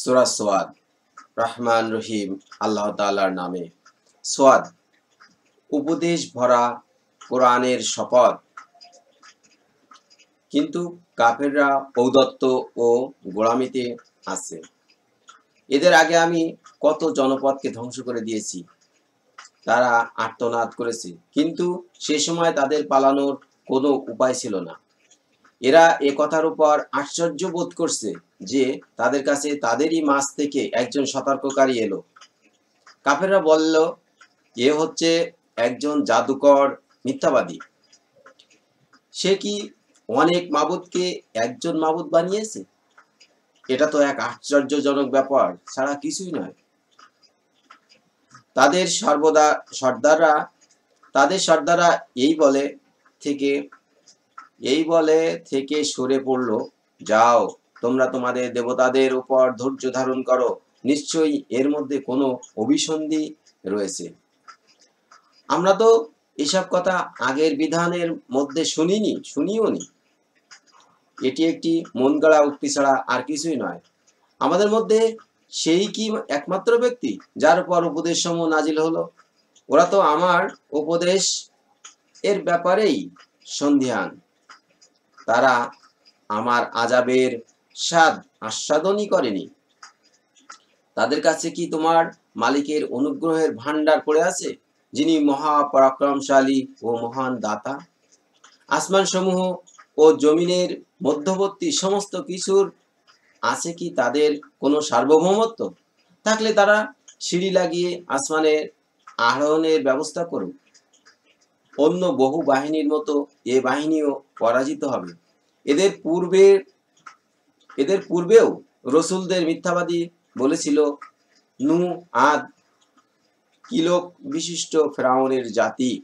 সুরা সোয়াদ, রহমান রহিম, আল্লাহ তালার নামে। সোয়াদ, উপদেশ ভরা কোরআনের শপথ। কিন্তু কাফেররা ঔদত্ত ও গোলামিতে আছে। এদের আগে আমি কত জনপদকে ধ্বংস করে দিয়েছি, তারা আর্তনাদ করেছে। কিন্তু সে সময় তাদের পালানোর কোনো উপায় ছিল না। এরা এ কথার উপর আশ্চর্য বোধ করছে যে তাদের কাছে তাদেরই মাছ থেকে একজন সতর্ককারী এলো। কাফেররা বলল, এ হচ্ছে একজন জাদুকর মিথ্যাবাদী। সে কি অনেক মাবুদকে একজন মাবুদ বানিয়েছে? এটা তো এক আশ্চর্যজনক ব্যাপার, ছাড়া কিছুই নয়। তাদের সর্বদা সর্দাররা, তাদের সর্দাররা এই বলে থেকে এই বলে থেকে সরে পড়ল। যাও, তোমরা তোমাদের দেবতাদের উপর ধৈর্য ধারণ করো। নিশ্চয়ই এর মধ্যে কোনো অভিসন্ধি রয়েছে। আমরা তো এসব কথা আগের বিধানের মধ্যে শুনিনি, শুনিও নি। এটি একটি মন গড়া উক্তি ছাড়া আর কিছুই নয়। আমাদের মধ্যে সেই কি একমাত্র ব্যক্তি যার উপর উপদেশ সমূহ নাজিল হলো? ওরা তো আমার উপদেশ এর ব্যাপারেই সন্ধিহান। তারা আমার আজাবের স্বাদ আস্বাদনই করেনি। তাদের কাছে কি তোমার মালিকের অনুগ্রহের ভান্ডার পড়ে আছে, যিনি মহাপরাক্রমশালী ও মহান দাতা? আসমান সমূহ ও জমিনের মধ্যবর্তী সমস্ত কিছুর আছে কি তাদের কোনো সার্বভৌমত্ব? থাকলে তারা সিঁড়ি লাগিয়ে আসমানের আরোহণের ব্যবস্থা করুক। অন্য বহু বাহিনীর মতো এ বাহিনীও পরাজিত হবে। এদের পূর্বে, এদের পূর্বেও রসুলদের মিথ্যাবাদী বলেছিল, নু আদ কিলোক বিশিষ্ট ফ্রাউনের জাতি?